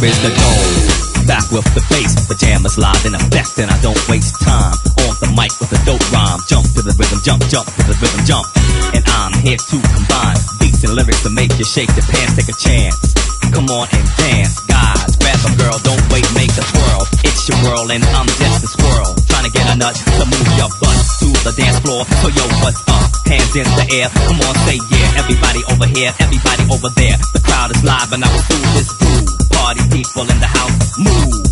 here is the goal. Back with the bass, the jam is live in effect, and I don't waste time. On the mic with a dope rhyme, jump to the rhythm, jump, jump to the rhythm, jump. And I'm here to combine beats and lyrics to make you shake your pants, take a chance. Come on and dance, guys. Grab a girl, don't wait, make a twirl. It's your world, and I'm just a squirrel. Trying to get a nut to move your butt to the dance floor. So yo, what's up? Hands in the air, come on, say yeah. Everybody over here, everybody over there. The crowd is live, and I will do this groove. Party people in the house, move.